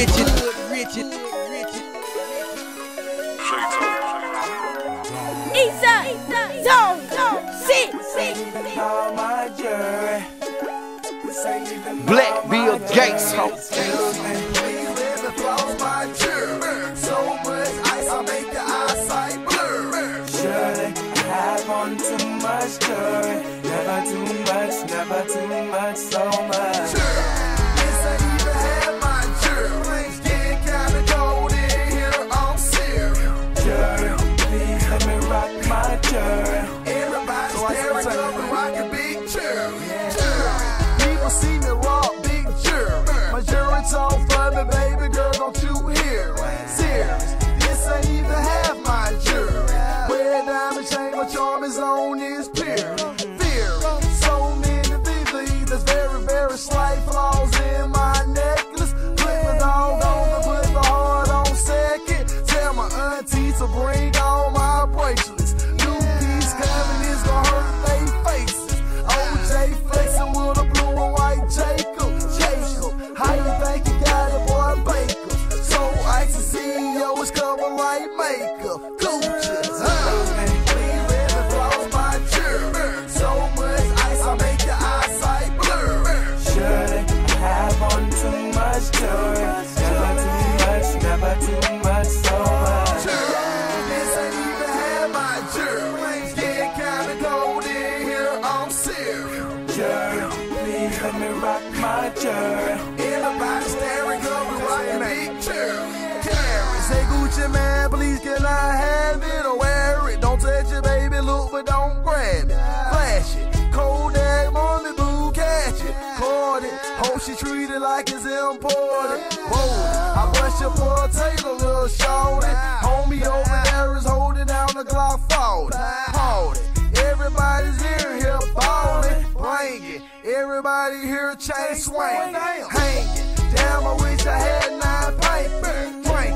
rigid, rigid, rigid. Shaitan. guaranteed to bring she treated like it's important. Bold. I bust your boy Taylor, little shorty. Homie over there is holding down the Glock 40. Everybody's here, here balling, bring it. Everybody here chain swing, hang it. Damn, I wish I had nine paper, drink,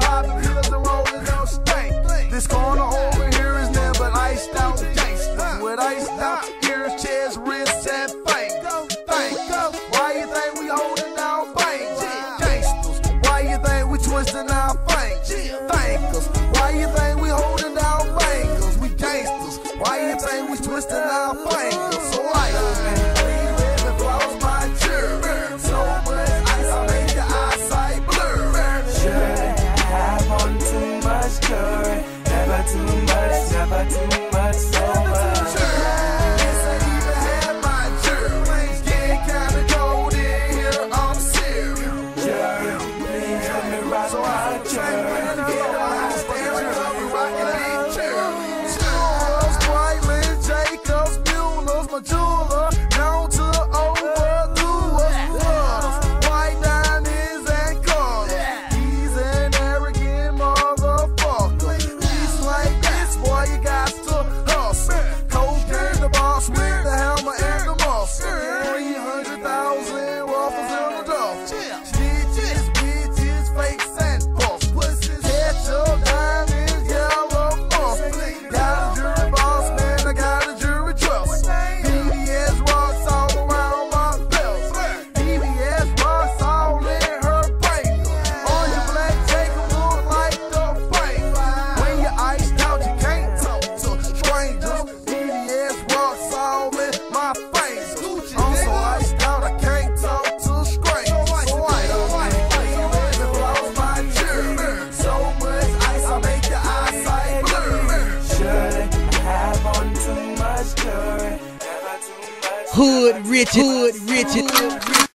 poppin' pills and rollin' no stink. This corner over here is never iced out, gangsta with iced out here. worse than our fangs. Thankers, why you think we holding our fingers? We gangsters, why you think we twisting our fingers? hood, rich, hood, rich.